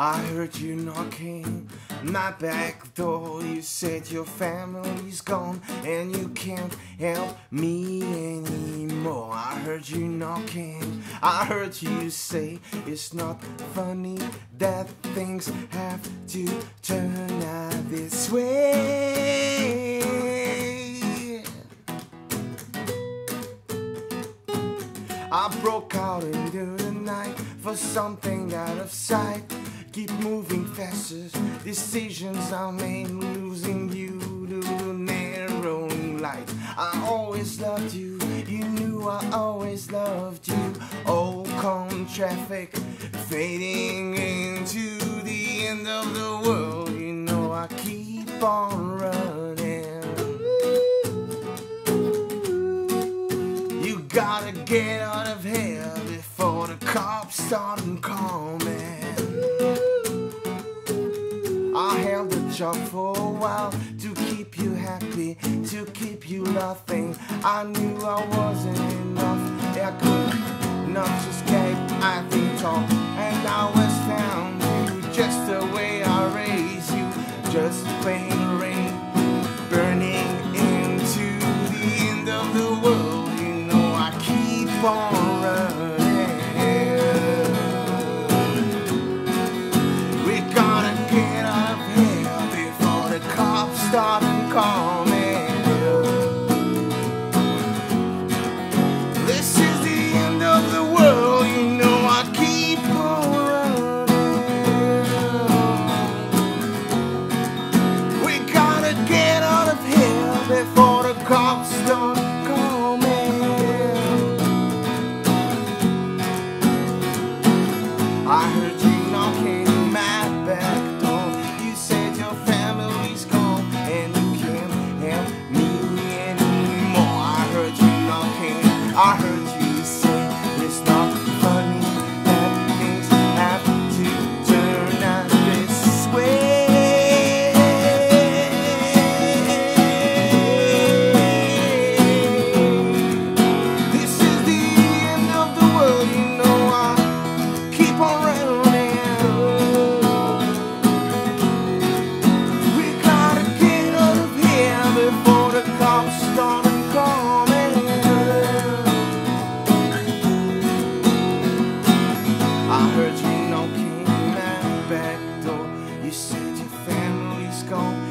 I heard you knocking my back door. You said your family's gone and you can't help me anymore. I heard you knocking. I heard you say it's not funny that things have to turn out this way. I broke out into the night for something out of sight. Keep moving faster. Decisions I made, losing you to the narrowing light. I always loved you. You knew I always loved you. Oh, come traffic, fading into the end of the world. You know I keep on running. You gotta get out of here before the cops start coming. For a while to keep you happy, to keep you laughing. I knew I wasn't enough. I could not escape. I think talk, and I was found you just the way I raised you, just plain soft and calm. This is the end of the world, you know I keep on running. We gotta get out of here before the cops. I heard gone